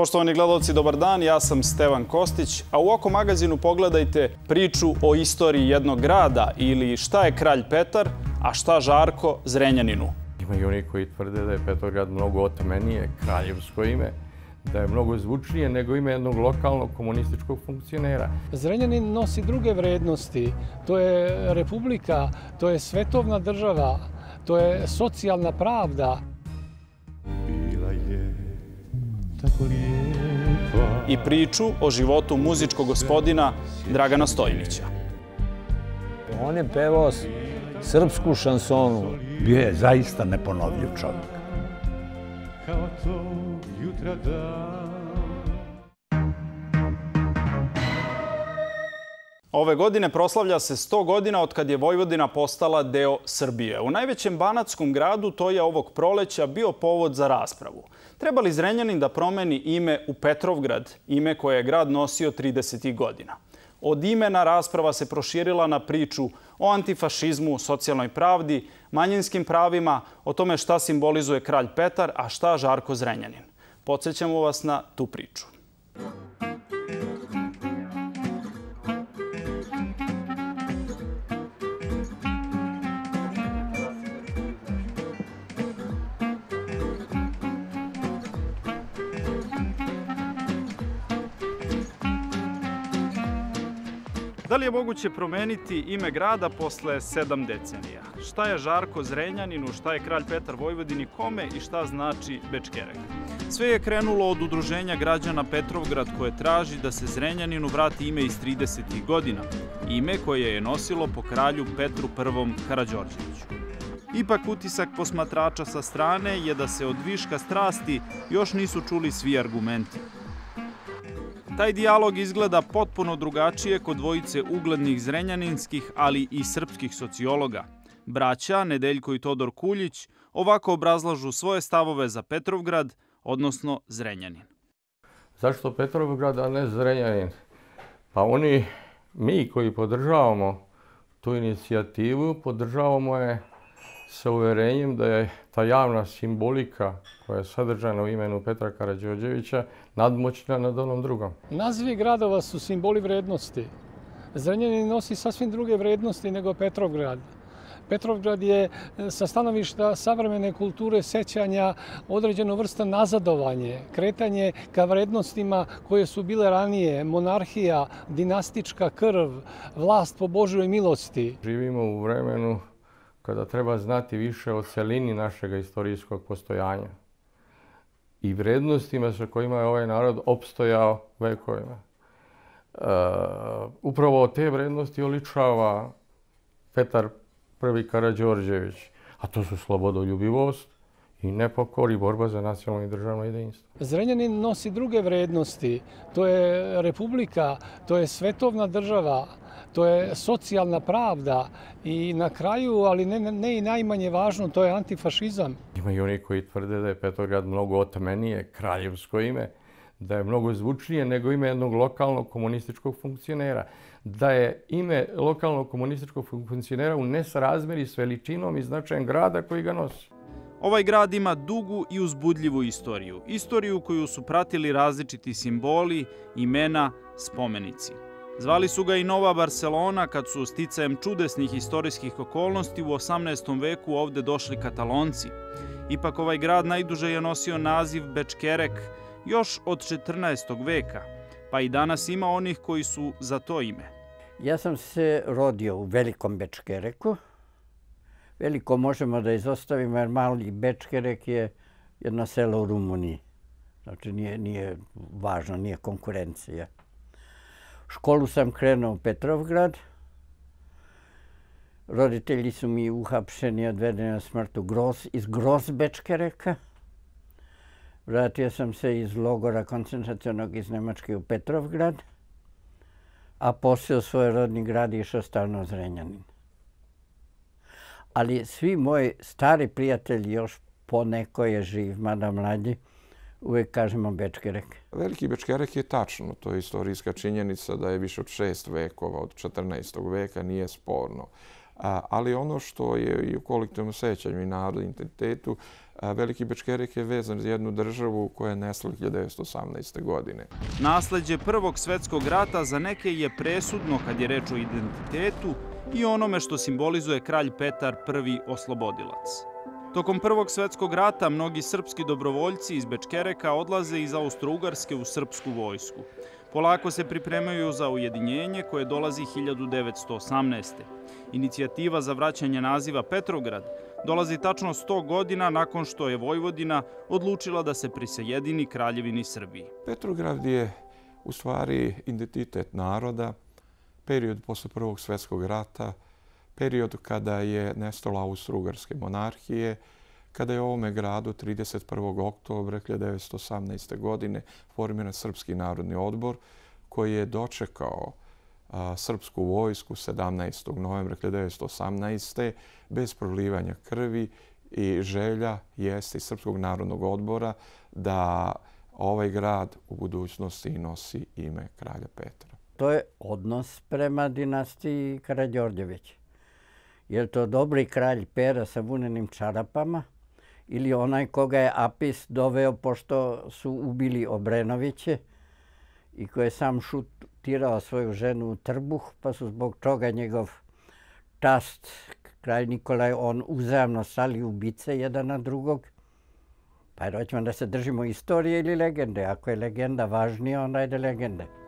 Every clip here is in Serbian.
Poštovani gledalci, dobar dan, ja sam Stevan Kostić, a u Oko magazinu pogledajte priču o istoriji jednog grada ili šta je kralj Petar, a šta Žarko Zrenjaninu. Ima i oni koji tvrde da je Petrograd mnogo otemenije, kraljevsko ime, da je mnogo zvučnije nego ime jednog lokalnog komunističkog funkcionera. Zrenjanin nosi druge vrednosti. To je republika, to je svetovna država, to je socijalna pravda. Tako lijepa. I priču o životu muzičkog gospodina Dragana Stojnića. On je pevao srpsku šansonu. Bio je zaista neponovljiv čovjek. Kao to jutra dan. Ove godine proslavlja se 100 godina od kad je Vojvodina postala deo Srbije. U najvećem banatskom gradu to je ovog proleća bio povod za raspravu. Treba li Zrenjanin da promeni ime u Petrovgrad, ime koje je grad nosio 30. godina? Od imena rasprava se proširila na priču o antifašizmu, socijalnoj pravdi, manjinskim pravima, o tome šta simbolizuje kralj Petar, a šta Žarko Zrenjanin. Podsećamo vas na tu priču. Da li je moguće promeniti ime grada posle sedam decenija? Šta je Žarko Zrenjaninu, šta je kralj Petar Vojvodini kome i šta znači Bečkerek? Sve je krenulo od udruženja građana Petrovgrad koje traži da se Zrenjaninu vrati ime iz 30. godina, ime koje je nosilo po kralju Petru I. Karadžorđeviću. Ipak utisak posmatrača sa strane je da se od viška strasti još nisu čuli svi argumenti. Taj dijalog izgleda potpuno drugačije kod dvojice uglednih zrenjaninskih, ali i srpskih sociologa. Braća, Nedeljko i Todor Kuljić, ovako obrazlažu svoje stavove za Petrovgrad, odnosno Zrenjanin. Zašto Petrovgrad, a ne Zrenjanin? Pa oni, mi koji podržavamo tu inicijativu, podržavamo je sa uverenjem da je ta javna simbolika koja je sadržana u imenu Petra Karadžođevića nadmoćna nad onom drugom. Nazivi gradova su simboli vrednosti. Zrenjanin nosi sasvim druge vrednosti nego Petrovgrad. Petrovgrad je e, sa stanovišta savremene kulture sećanja određeno vrsta nazadovanje, kretanje ka vrednostima koje su bile ranije, monarhija, dinastička krv, vlast po Božoj milosti. Živimo u vremenu kada treba znati više o celini našeg istorijskog postojanja i vrednostima sa kojima je ovaj narod opstojao vekovima. E, upravo te vrednosti oličava Petar I. Karadžorđević, a to su slobodoljubivost i i borba za nacionalno i državno jedinstvo. Zrenjanin nosi druge vrednosti. To je republika, to je svetovna država, to je socijalna pravda i na kraju, ali ne, ne i najmanje važno, to je antifašizam. Ima i oni koji tvrde da je Petrograd mnogo otemenije, kraljevsko ime, da je mnogo zvučnije nego ime jednog lokalnog komunističkog funkcionera. Da je ime lokalnog komunističkog funkcionera u nesrazmeri s veličinom i značajem grada koji ga nosi. Ovaj grad ima dugu i uzbudljivu istoriju. Istoriju koju su pratili različiti simboli, imena, spomenici. Zvali su ga i Nova Barcelona kad su sticajem čudesnih istorijskih okolnosti u 18. veku ovde došli katalonci. Ipak ovaj grad najduže je nosio naziv Bečkerek još od 14. veka, pa i danas ima onih koji su za to ime. Ja sam se rodio u Velikom Bečkereku. Veliko možemo da izostavimo jer mali Bečkerek je jedno selo u Rumuniji. Znači nije, nije važno, nije konkurencija. Školu sam krenuo u Petrovgrad. Roditelji su mi uhapšeni i odvedeni na smrtu Gros, iz Grosbečkereka. Vratio sam se iz logora koncentracionog iz Nemačke u Petrovgrad, a posle svoj rodni grad išao stalno Zrenjanin. Ali svi moji stari prijatelji još po neko je živ, mada mlađi, uvek kažemo Bečkerek. Veliki Bečkerek je tačno, to je istorijska činjenica da je više od šest vekova, od 14. veka, nije sporno. ali ono što je i u kolektivnom sećanju i narodnom identitetu Veliki Bečkerek je vezan za jednu državu koja je nesla 1918. godine. Nasledđe Prvog svetskog rata za neke je presudno kad je reč o identitetu i onome što simbolizuje kralj Petar I oslobodilac. Tokom Prvog svetskog rata mnogi srpski dobrovoljci iz Bečkereka odlaze iz Austro-Ugarske u srpsku vojsku. Polako se pripremaju za ujedinjenje koje dolazi 1918. Inicijativa za vraćanje naziva Petrograd dolazi tačno 100 godina nakon što je Vojvodina odlučila da se prisajedini Kraljevini Srbiji. Petrograd je u stvari identitet naroda, period posle Prvog svjetskog rata, period kada je nestala Austro-Ugarske monarhije, kada je u ovome gradu 31. oktobra 1918. godine formiran Srpski narodni odbor koji je dočekao srpsku vojsku 17. novembra 1918. bez prolivanja krvi i želja jeste Srpskog narodnog odbora da ovaj grad u budućnosti nosi ime kralja Petra. To je odnos prema dinastiji Karadjordjević. Je to dobri kralj Pera sa vunenim čarapama ili onaj koga je Apis doveo pošto su ubili Obrenoviće i koji je sam šutirao svoju ženu u trbuh, pa su zbog toga njegov tast, kralj Nikolaj, on uzajamno stali ubice jedan na drugog. Pa hoćemo da se držimo istorije ili legende. Ako je legenda važnija, onda je legende.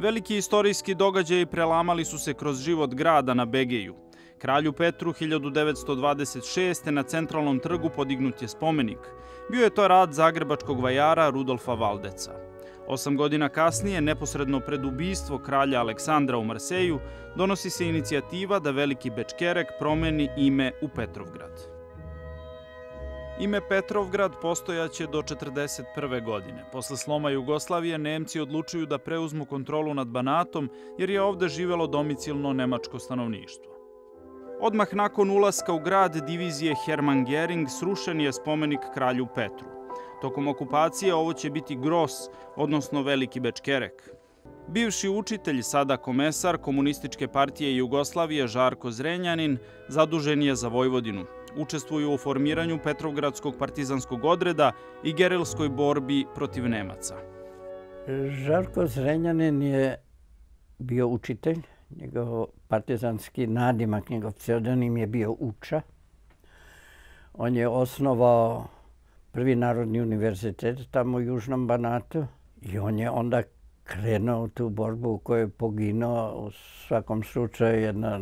Veliki istorijski događaji prelamali su se kroz život grada na Begeju. Kralju Petru 1926. na centralnom trgu podignut je spomenik. Bio je to rad zagrebačkog vajara Rudolfa Valdeca. Osam godina kasnije, neposredno pred ubistvo kralja Aleksandra u Marseju, donosi se inicijativa da Veliki Bečkerek promeni ime u Petrovgrad. Ime Petrovgrad postojaće do 1941. godine. Posle sloma Jugoslavije, Nemci odlučuju da preuzmu kontrolu nad Banatom, jer je ovde živelo domicilno nemačko stanovništvo. Odmah nakon ulaska u grad divizije Hermann Gering srušen je spomenik kralju Petru. Tokom okupacije ovo će biti Gros, odnosno Veliki Bečkerek. Bivši učitelj, sada komesar Komunističke partije Jugoslavije Žarko Zrenjanin, zadužen je za Vojvodinu. Učestvuju u formiranju Petrovgradskog partizanskog odreda i gerilskoj borbi protiv Nemaca. Žarko Zrenjanin je bio učitelj njegov partizanski nadimak, njegov pseudonim je bio Uča. On je osnovao prvi narodni univerzitet tamo u Južnom Banatu i on je onda krenuo u tu borbu u kojoj je poginuo u svakom slučaju jedna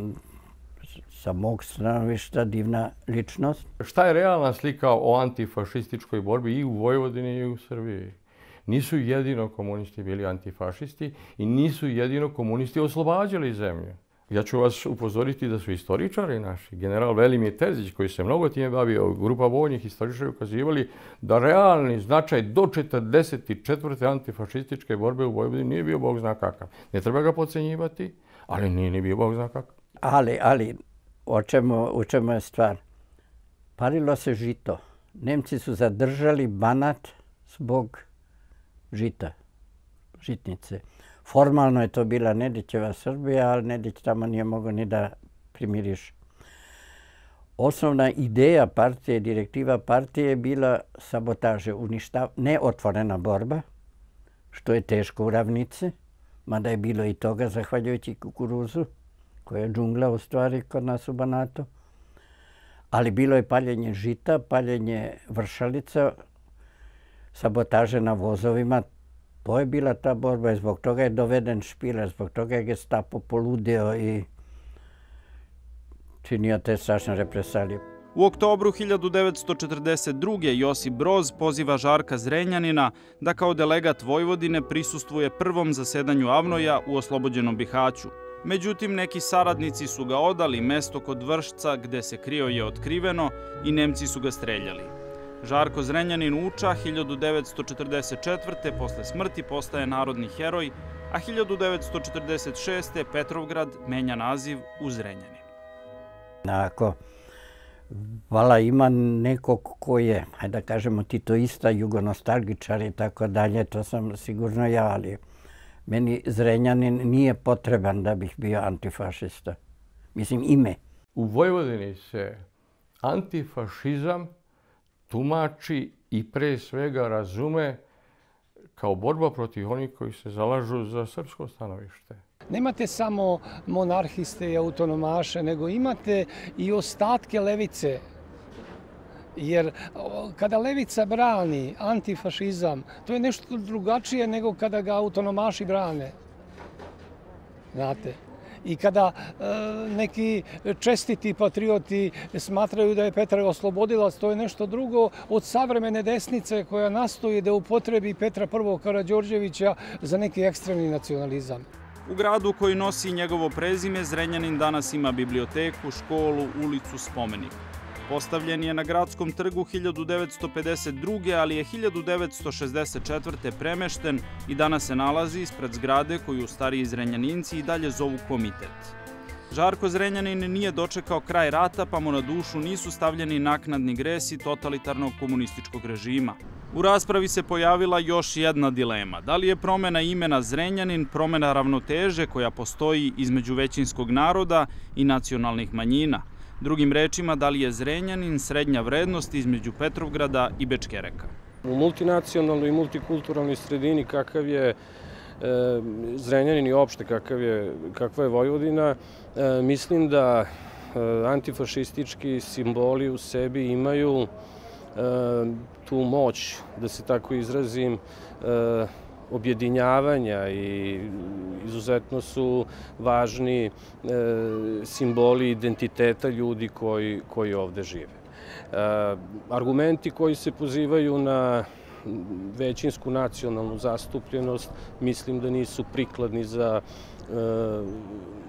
sa mog stanovišta divna ličnost. Šta je realna slika o antifašističkoj borbi i u Vojvodini i u Srbiji? Nisu jedino komunisti bili antifašisti i nisu jedino komunisti oslobađali zemlju. Ja ću vas upozoriti da su istoričari naši, general Velimir Terzić, koji se mnogo time bavio, grupa vojnih istoričara ukazivali da realni značaj do 44. antifašističke borbe u Vojvodini nije bio bog zna kakav. Ne treba ga pocenjivati, ali nije ni bio bog zna kakav. Ali, ali, o čemu, o čemu je stvar? Palilo se žito. Nemci su zadržali Banat zbog žita, žitnice. Formalno je to bila Nedićeva Srbija, ali Nedić tamo nije mogao ni da primiriš. Osnovna ideja partije, direktiva partije je bila sabotaže, uništav, neotvorena borba, što je teško u ravnici, mada je bilo i toga zahvaljujući kukuruzu, koja je džungla u stvari kod nas u Banatu. Ali bilo je paljenje žita, paljenje vršalica, sabotaže na vozovima. To je bila ta borba i zbog toga je doveden Špiler, zbog toga je gestapo poludio i činio te strašne represalije. U oktobru 1942. Josip Broz poziva Žarka Zrenjanina da kao delegat Vojvodine prisustvuje prvom zasedanju Avnoja u oslobođenom Bihaću. Međutim, neki saradnici su ga odali mesto kod Vršca gde se krio je otkriveno i Nemci su ga streljali. Žarko Zrenjanin Uča 1944. posle smrti postaje narodni heroj, a 1946. Petrovgrad menja naziv u Zrenjanin. Ako vala ima nekog ko je, hajde da kažemo titoista, jugonostalgičar i tako dalje, to sam sigurno ja, ali meni Zrenjanin nije potreban da bih bio antifašista. Mislim, ime. U Vojvodini se antifašizam tumači i pre svega razume kao borba protiv onih koji se zalažu za srpsko stanovište. Nemate samo monarhiste i autonomaše, nego imate i ostatke levice. Jer kada levica brani antifašizam, to je nešto drugačije nego kada ga autonomaši brane. Znate, i kada e, neki čestiti patrioti smatraju da je Petar oslobodilac, to je nešto drugo od savremene desnice koja nastoji da upotrebi Petra I. Karadžorđevića za neki ekstremni nacionalizam. U gradu koji nosi njegovo prezime, Zrenjanin danas ima biblioteku, školu, ulicu, spomenik. Postavljen je na gradskom trgu 1952. ali je 1964. premešten i danas se nalazi ispred zgrade koju stariji Zrenjaninci i dalje zovu komitet. Žarko Zrenjanin nije dočekao kraj rata, pa mu na dušu nisu stavljeni naknadni gresi totalitarnog komunističkog režima. U raspravi se pojavila još jedna dilema. Da li je promena imena Zrenjanin promena ravnoteže koja postoji između većinskog naroda i nacionalnih manjina? Drugim rečima, da li je Zrenjanin srednja vrednost između Petrovgrada i Bečkereka? U multinacionalnoj i multikulturalnoj sredini kakav je e, Zrenjanin i opšte kakav je, kakva je Vojvodina, e, mislim da e, antifašistički simboli u sebi imaju tu moć, da se tako izrazim, objedinjavanja i izuzetno su važni e, simboli identiteta ljudi koji, koji ovde žive. E, argumenti koji se pozivaju na većinsku nacionalnu zastupljenost mislim da nisu prikladni za e,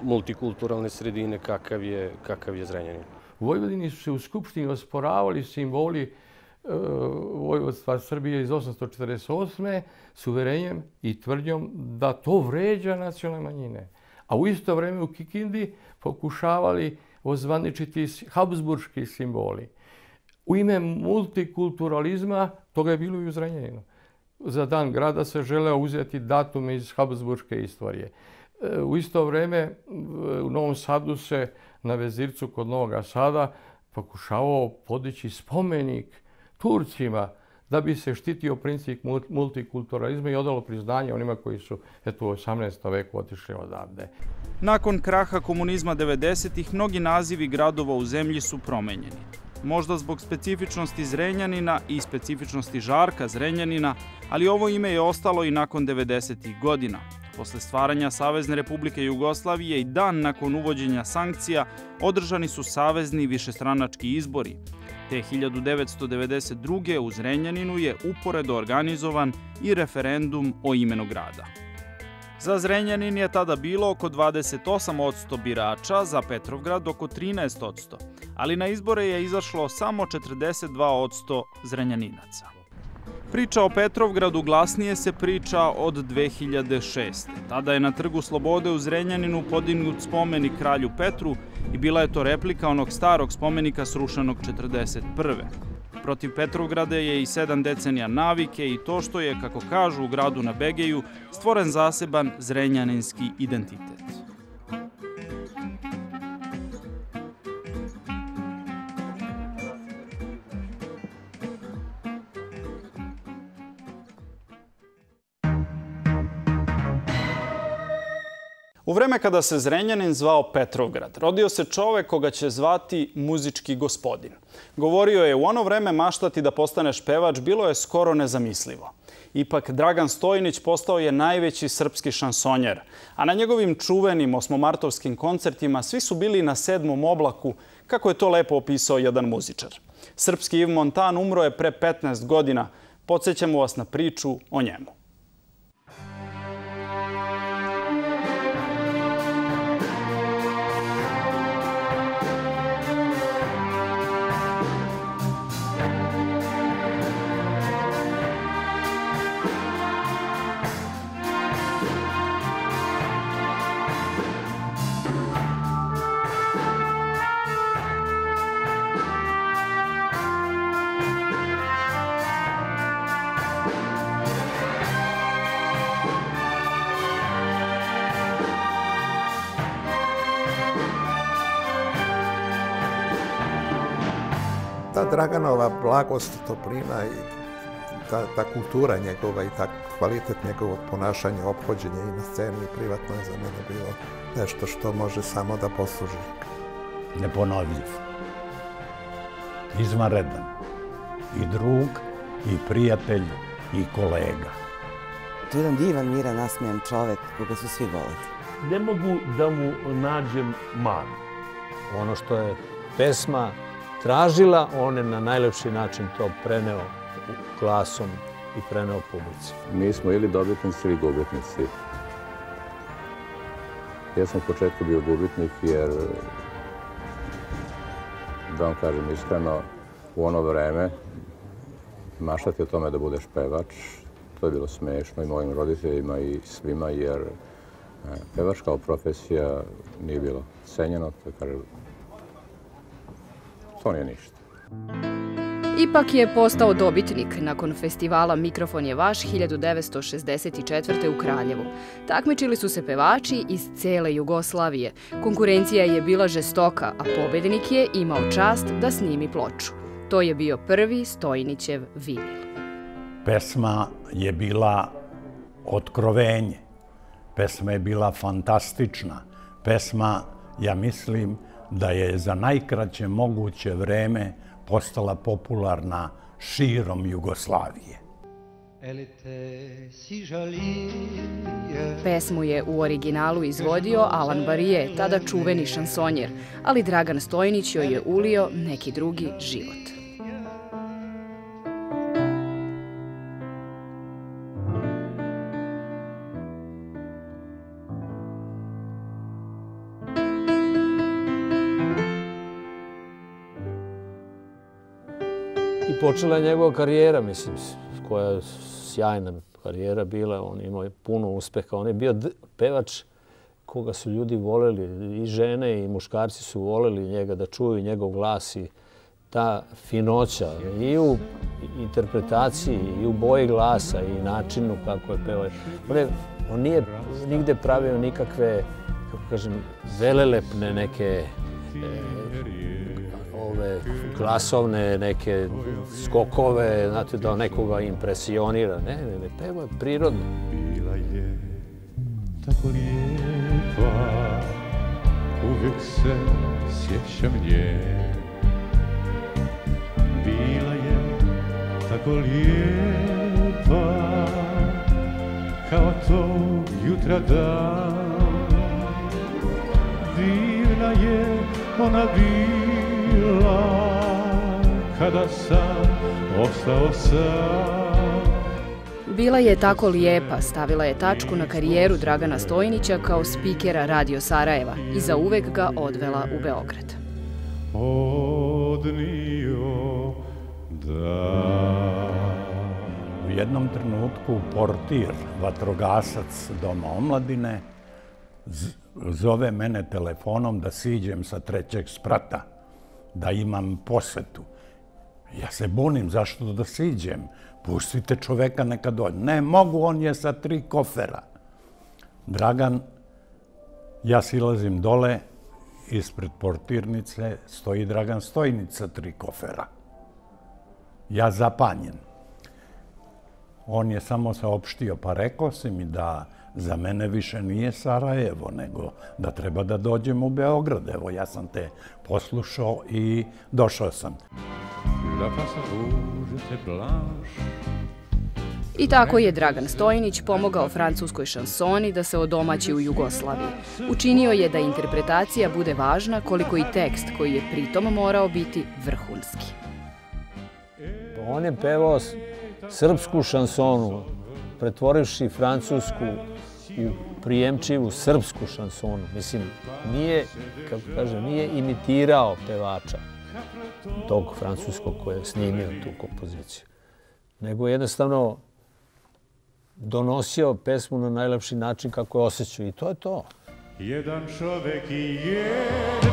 multikulturalne sredine kakav je, kakav je Zrenjanin. U Vojvodini su se u Skupštini osporavali simboli Vojvodstva Srbije iz 848. s uverenjem i tvrdnjom da to vređa nacionalne manjine. A u isto vreme u Kikindi pokušavali ozvaničiti habsburški simboli. U ime multikulturalizma toga je bilo i u Zrenjaninu. Za dan grada se želeo uzeti datum iz habsburške istorije. E, u isto vreme u Novom Sadu se na Vezircu kod Novog Sada pokušavao podići spomenik Turcima da bi se štitio princip multikulturalizma i odalo priznanje onima koji su eto, u 18. veku otišli odavde. Nakon kraha komunizma 90-ih, mnogi nazivi gradova u zemlji su promenjeni. Možda zbog specifičnosti Zrenjanina i specifičnosti Žarka Zrenjanina, ali ovo ime je ostalo i nakon 90. godina. Posle stvaranja Savezne Republike Jugoslavije i dan nakon uvođenja sankcija održani su savezni višestranački izbori, te 1992. u Zrenjaninu je uporedo organizovan i referendum o imenu grada. Za Zrenjanin je tada bilo oko 28% birača, za Petrovgrad oko 13%, ali na izbore je izašlo samo 42% Zrenjaninaca. Priča o Petrovgradu glasnije se priča od 2006. Tada je na Trgu Slobode u Zrenjaninu podignut spomenik kralju Petru i bila je to replika onog starog spomenika srušenog 41. Protiv Petrovgrade je i sedam decenija navike i to što je, kako kažu u gradu na Begeju, stvoren zaseban zrenjaninski identitet. U vreme kada se Zrenjanin zvao Petrovgrad, rodio se čovek koga će zvati muzički gospodin. Govorio je u ono vreme maštati da postaneš pevač bilo je skoro nezamislivo. Ipak Dragan Stojnić postao je najveći srpski šansonjer, a na njegovim čuvenim osmomartovskim koncertima svi su bili na sedmom oblaku, kako je to lepo opisao jedan muzičar. Srpski Iv Montan umro je pre 15 godina. Podsećamo vas na priču o njemu. Draganova blagost, toplina i ta, ta kultura njegova i ta kvalitet njegovog ponašanja, ophođenja i na sceni i privatno je za mene bilo nešto što može samo da posluži. Neponovljiv. Izvanredan. I drug, i prijatelj, i kolega. To je jedan divan, miran, nasmejan čovek koga su svi voleli. Ne mogu da mu nađem man. Ono što je pesma tražila, on je na najlepši način to preneo glasom i preneo publici. Mi smo ili dobitnici ili gubitnici. Ja sam u početku bio gubitnik jer, da vam kažem iskreno, u ono vreme maštati o tome da budeš pevač, to je bilo smešno i mojim roditeljima i svima, jer e, pevač kao profesija nije bilo cenjeno, to, kaže, to nije ništa. Ipak je postao dobitnik nakon festivala Mikrofon je vaš 1964. u Kraljevu. Takmičili su se pevači iz cele Jugoslavije. Konkurencija je bila žestoka, a pobednik je imao čast da snimi ploču. To je bio prvi Stojnićev vinil. Pesma je bila otkrovenje. Pesma je bila fantastična. Pesma, ja mislim, da je za najkraće moguće vreme postala popularna širom Jugoslavije. Pesmu je u originalu izvodio Alan Barije, tada čuveni šansonjer, ali Dragan Stojnić joj je ulio neki drugi život. Počela je njegova karijera, mislim, koja je sjajna karijera bila. On imao puno uspeha. On je bio pevač koga su ljudi voleli. I žene i muškarci su voleli njega da čuju njegov glas i ta finoća i u interpretaciji i u boji glasa i načinu kako je pevao. Je, on nije nigde pravio nikakve, kako kažem, velelepne neke e, ove glasovne neke skokove, znate, da nekoga impresionira. Ne, ne, ne, peva je prirodno. Bila je tako lijepa, uvijek se sjećam nje. Bila je tako lijepa, kao to jutra dan. Divna je ona divna, bila kada sam ostao sam. Bila je tako lijepa, stavila je tačku na karijeru Dragana Stojnića kao spikera Radio Sarajeva i za uvek ga odvela u Beograd. Odnio da U jednom trenutku portir, vatrogasac Doma omladine, zove mene telefonom da siđem sa trećeg sprata da imam posetu. Ja se bunim, zašto da siđem? Pustite čoveka neka dođe. Ne, mogu, on je sa tri kofera. Dragan, ja silazim dole, ispred portirnice stoji Dragan Stojnic sa tri kofera. Ja zapanjen. On je samo saopštio, pa rekao si mi da za mene više nije Sarajevo, nego da treba da dođem u Beograd. Evo, ja sam te poslušao i došao sam. I tako je Dragan Stojnić pomogao francuskoj šansoni da se odomaći u Jugoslaviji. Učinio je da interpretacija bude važna koliko i tekst koji je pritom morao biti vrhunski. On je pevao srpsku šansonu, pretvorivši francusku u prijemčivu srpsku šansonu. Mislim, nije, kako kažem, nije imitirao pevača tog francuskog koji je snimio tu kompoziciju. Nego jednostavno donosio pesmu na najlepši način kako je osjećao. I to je to. Jedan čovek i jedna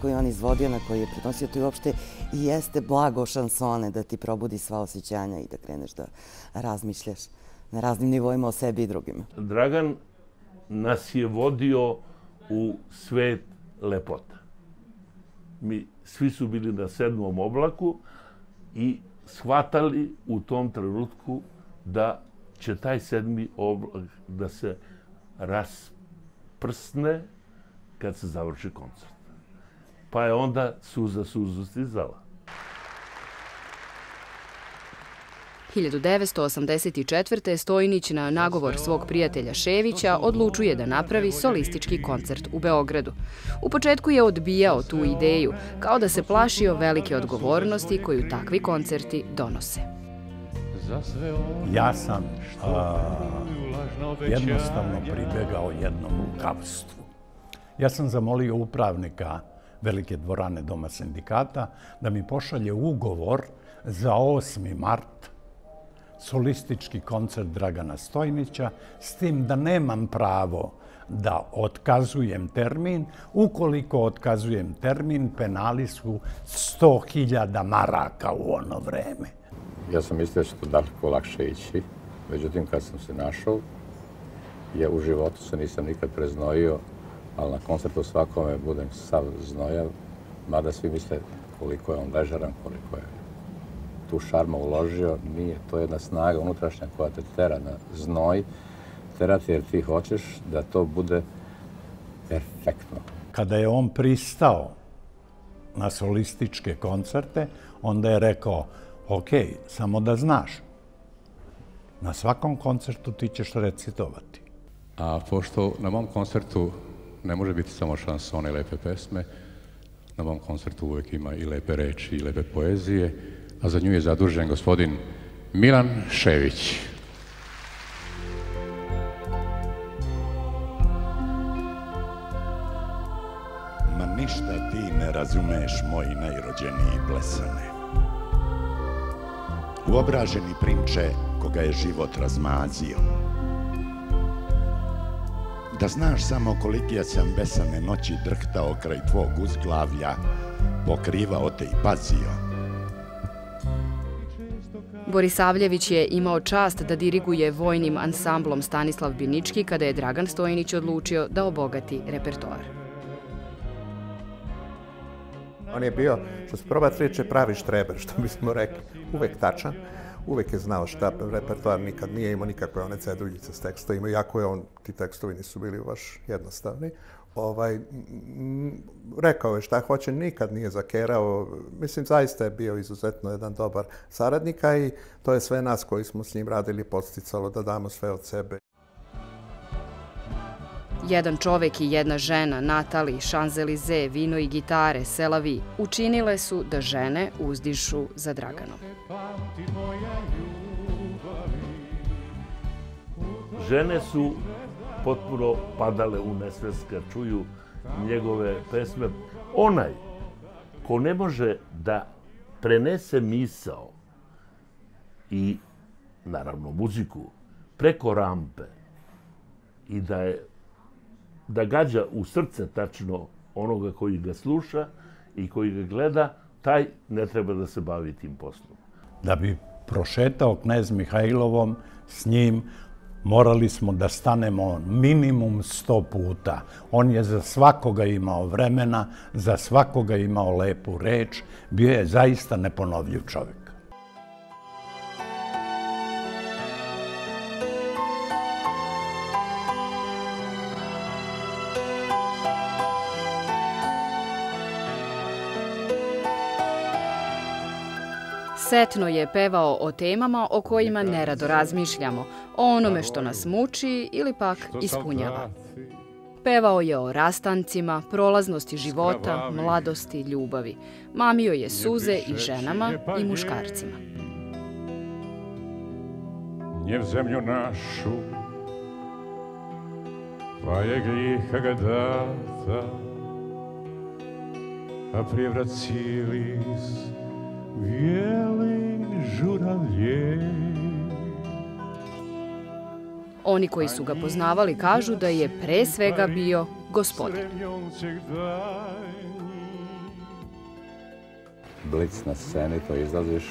koji on izvodio, na koji je prenosio, to je uopšte i jeste blago šansone da ti probudi sva osjećanja i da kreneš da razmišljaš na raznim nivoima o sebi i drugima. Dragan nas je vodio u svet lepota. Mi svi su bili na sedmom oblaku i shvatali u tom trenutku da će taj sedmi oblak da se rasprsne kad se završi koncert. Pa je onda suza suzu stizala. 1984. Stojnić na nagovor svog prijatelja Ševića odlučuje da napravi solistički koncert u Beogradu. U početku je odbijao tu ideju, kao da se plašio velike odgovornosti koju takvi koncerti donose. Ja sam a, jednostavno pribegao jednom lukavstvu. Ja sam zamolio upravnika Velike dvorane Doma sindikata da mi pošalje ugovor za 8. mart solistički koncert Dragana Stojnića, s tim da nemam pravo da otkazujem termin. Ukoliko otkazujem termin, penali su 100.000 maraka u ono vreme. Ja sam mislio da će to daleko lakše ići. Međutim, kad sam se našao, ja u životu se nisam nikad preznojio, ali na koncertu svakome budem sav znojav, mada svi misle koliko je on ležaran, koliko je tu šarma uložio, nije. To jedna snaga unutrašnja koja te tera na znoj, tera te jer ti hoćeš da to bude perfektno. Kada je on pristao na solističke koncerte, onda je rekao, ok, samo da znaš, na svakom koncertu ti ćeš recitovati. A pošto na mom koncertu ne može biti samo šansone i lepe pesme, na mom koncertu uvijek ima i lepe reči i lepe poezije, a za nju je zadužen gospodin Milan Šević. Ma ništa ti ne razumeš, moji najrođeniji blesane. Uobraženi prinče koga je život razmazio. Da znaš samo koliki sam besane noći drhtao kraj tvog uzglavlja, pokrivao te i pazio Borisavljević je imao čast da diriguje vojnim ansamblom Stanislav Binički kada je Dragan Stojinić odlučio da obogati repertoar. On je bio, što se proba reče, pravi štreber, što bismo rekli, uvek tačan. Uvek je znao šta repertoar nikad nije imao nikakve one ceduljice s tekstovima, iako je on, ti tekstovi nisu bili baš jednostavni ovaj, rekao je šta hoće, nikad nije zakerao. Mislim, zaista je bio izuzetno jedan dobar saradnika i to je sve nas koji smo s njim radili posticalo da damo sve od sebe. Jedan čovek i jedna žena, Natali, Šanzelize, vino i gitare, Selavi, učinile su da žene uzdišu za Draganom. Žene su potpuno padale u nesvest kad čuju njegove pesme. Onaj ko ne može da prenese misao i, naravno, muziku preko rampe i da je da gađa u srce tačno onoga koji ga sluša i koji ga gleda, taj ne treba da se bavi tim poslom. Da bi prošetao knez Mihajlovom s njim, morali smo da stanemo minimum sto puta. On je za svakoga imao vremena, za svakoga imao lepu reč, bio je zaista neponovljiv čovjek. Setno je pevao o temama o kojima nerado razmišljamo, o onome što nas muči ili pak ispunjava. Pevao je o rastancima, prolaznosti života, mladosti, ljubavi. Mamio je suze i ženama i muškarcima. Nje zemlju našu, pa je grijeha ga data, a prije cijeli Bijelim žuravlje Oni koji su ga poznavali kažu da je pre svega bio gospodin. blic na sceni, to izlaziš,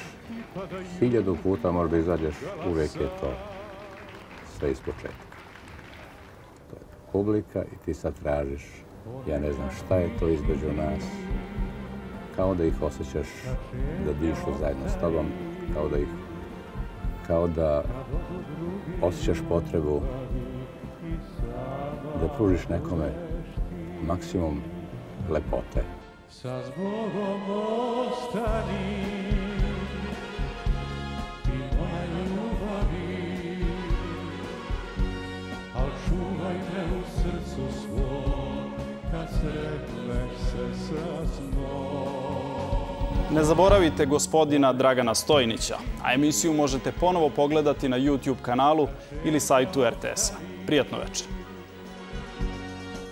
hiljadu puta možda izađeš, uvijek je to sve iz početka. To je publika i ti sad tražiš, ja ne znam šta je to između nas, kao da ih osjećaš da dišu zajedno s tobom, kao da ih kao da osjećaš potrebu da pružiš nekome maksimum lepote. Sa zbogom ostani ti moja ljubavi, al čuvaj me u srcu svom Ne zaboravite gospodina Dragana Stojnića, a emisiju možete ponovo pogledati na YouTube kanalu ili sajtu RTS-a. Prijatno večer.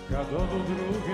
Kad odu druge ljubavi i sad